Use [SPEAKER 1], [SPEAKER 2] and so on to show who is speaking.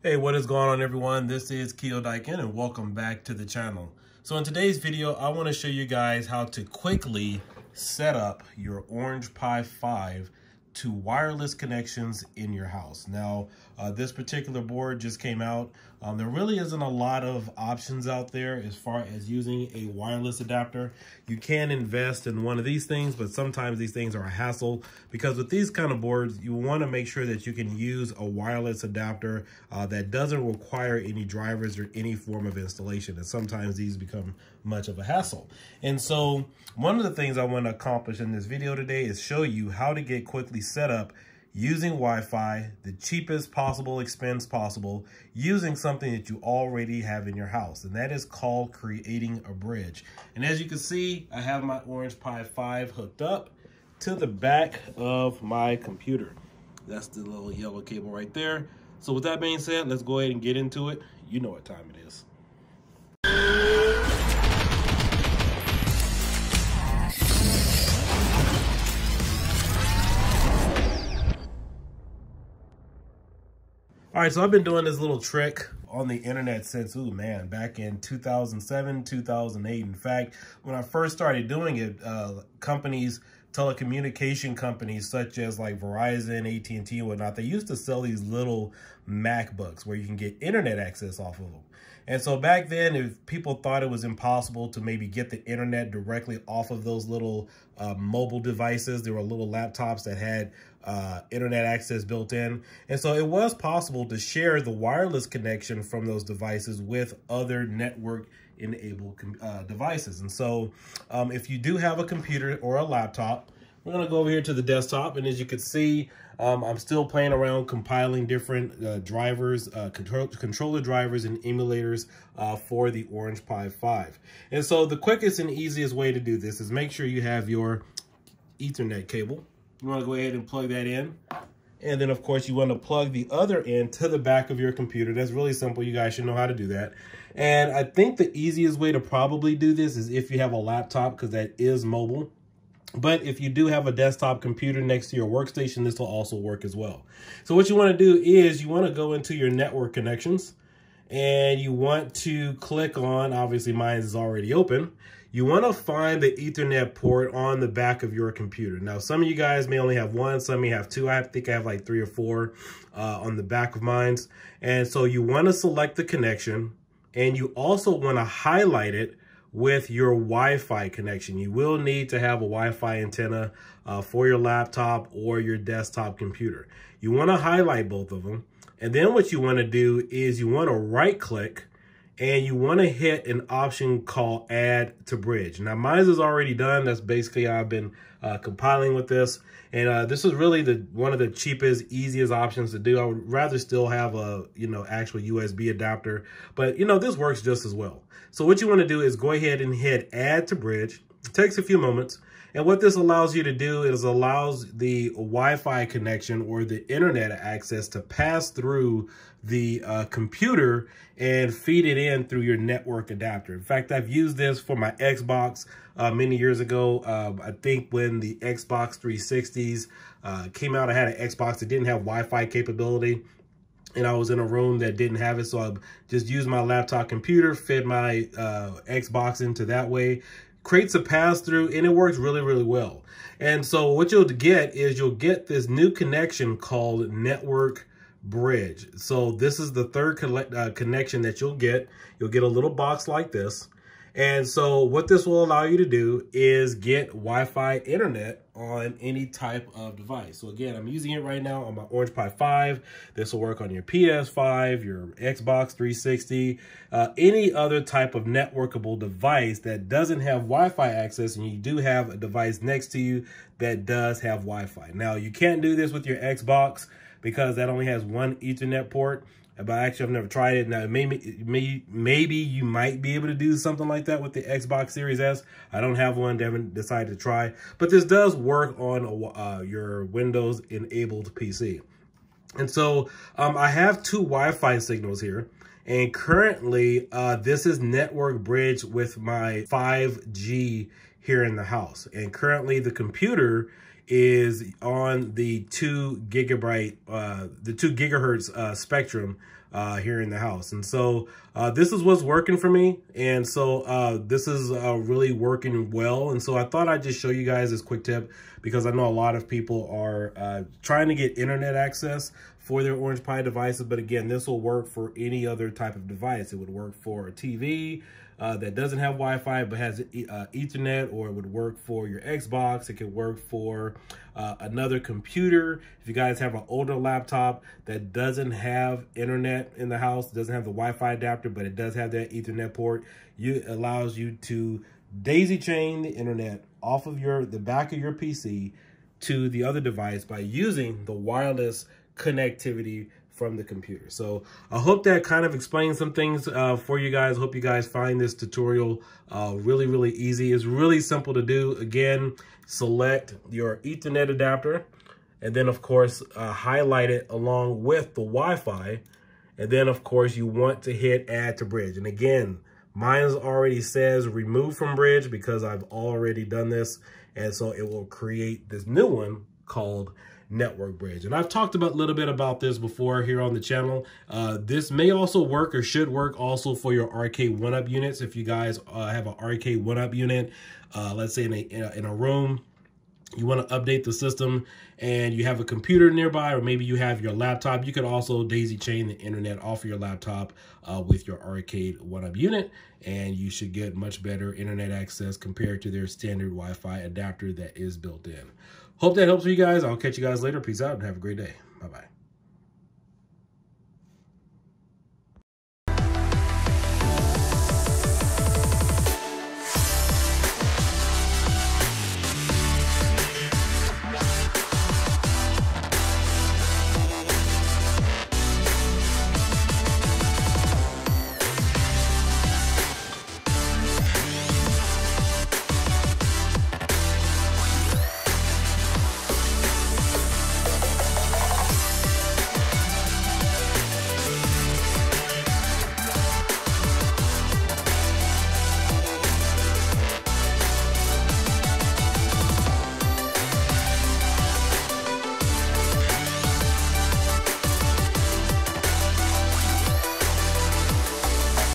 [SPEAKER 1] Hey, what is going on everyone? This is Kio Diekin and welcome back to the channel. So in today's video, I wanna show you guys how to quickly set up your Orange Pi 5 to wireless connections in your house. Now, uh, this particular board just came out. Um, there really isn't a lot of options out there as far as using a wireless adapter. You can invest in one of these things, but sometimes these things are a hassle because with these kind of boards, you want to make sure that you can use a wireless adapter uh, that doesn't require any drivers or any form of installation. And sometimes these become much of a hassle. And so one of the things I want to accomplish in this video today is show you how to get quickly set up using Wi-Fi, the cheapest possible expense possible, using something that you already have in your house. And that is called creating a bridge. And as you can see, I have my Orange Pi 5 hooked up to the back of my computer. That's the little yellow cable right there. So with that being said, let's go ahead and get into it. You know what time it is. All right, so I've been doing this little trick on the internet since, ooh, man, back in 2007, 2008. In fact, when I first started doing it, uh, companies, telecommunication companies such as like Verizon, AT&T, and whatnot, they used to sell these little MacBooks where you can get internet access off of them. And so back then, if people thought it was impossible to maybe get the internet directly off of those little uh, mobile devices, there were little laptops that had uh, internet access built in. And so it was possible to share the wireless connection from those devices with other network enabled uh, devices. And so um, if you do have a computer or a laptop, we're gonna go over here to the desktop and as you can see, um, I'm still playing around compiling different uh, drivers, uh, control, controller drivers and emulators uh, for the Orange Pi 5. And so the quickest and easiest way to do this is make sure you have your ethernet cable. You wanna go ahead and plug that in. And then of course you wanna plug the other end to the back of your computer. That's really simple. You guys should know how to do that. And I think the easiest way to probably do this is if you have a laptop because that is mobile. But if you do have a desktop computer next to your workstation, this will also work as well. So what you want to do is you want to go into your network connections and you want to click on, obviously mine is already open. You want to find the ethernet port on the back of your computer. Now, some of you guys may only have one, some may have two. I think I have like three or four uh, on the back of mine. And so you want to select the connection and you also want to highlight it with your Wi-Fi connection. You will need to have a Wi-Fi antenna uh, for your laptop or your desktop computer. You want to highlight both of them. And then what you want to do is you want to right click and you want to hit an option called add to bridge. Now mine is already done. That's basically how I've been uh, compiling with this. And uh, this is really the one of the cheapest, easiest options to do. I would rather still have a, you know, actual USB adapter, but you know, this works just as well. So what you want to do is go ahead and hit add to bridge. Takes a few moments. And what this allows you to do is allows the Wi-Fi connection or the internet access to pass through the uh, computer and feed it in through your network adapter. In fact, I've used this for my Xbox uh, many years ago. Uh, I think when the Xbox 360s uh, came out, I had an Xbox that didn't have Wi-Fi capability and I was in a room that didn't have it. So I just used my laptop computer, fed my uh, Xbox into that way, creates a pass through and it works really, really well. And so what you'll get is you'll get this new connection called network bridge. So this is the third uh, connection that you'll get. You'll get a little box like this. And so what this will allow you to do is get Wi-Fi internet on any type of device. So again, I'm using it right now on my Orange Pi 5. This will work on your PS5, your Xbox 360, uh, any other type of networkable device that doesn't have Wi-Fi access and you do have a device next to you that does have Wi-Fi. Now, you can't do this with your Xbox because that only has one Ethernet port. But actually, I've never tried it. Now, maybe, maybe, maybe you might be able to do something like that with the Xbox Series S. I don't have one. haven't decided to try. But this does work on uh, your Windows-enabled PC. And so um, I have two Wi-Fi signals here. And currently, uh, this is network bridge with my 5G here in the house. And currently, the computer is on the two gigabyte, uh, the two gigahertz uh, spectrum uh, here in the house. And so uh, this is what's working for me. And so uh, this is uh, really working well. And so I thought I'd just show you guys this quick tip because I know a lot of people are uh, trying to get internet access for their Orange Pi devices. But again, this will work for any other type of device. It would work for a TV, uh, that doesn't have Wi-Fi but has uh, Ethernet, or it would work for your Xbox. It could work for uh, another computer. If you guys have an older laptop that doesn't have internet in the house, doesn't have the Wi-Fi adapter, but it does have that Ethernet port, you allows you to daisy chain the internet off of your the back of your PC to the other device by using the wireless connectivity from the computer. So I hope that kind of explains some things uh, for you guys. Hope you guys find this tutorial uh, really, really easy. It's really simple to do. Again, select your ethernet adapter and then of course uh, highlight it along with the Wi-Fi. And then of course you want to hit add to bridge. And again, mine already says remove from bridge because I've already done this. And so it will create this new one called network bridge. And I've talked about a little bit about this before here on the channel. Uh, this may also work or should work also for your Arcade1Up units. If you guys uh, have an Arcade1Up unit, uh, let's say in a, in a, in a room, you want to update the system and you have a computer nearby or maybe you have your laptop you could also daisy chain the internet off of your laptop uh, with your Arcade1Up unit and you should get much better internet access compared to their standard wi-fi adapter that is built in hope that helps you guys. I'll catch you guys later. Peace out and have a great day. Bye bye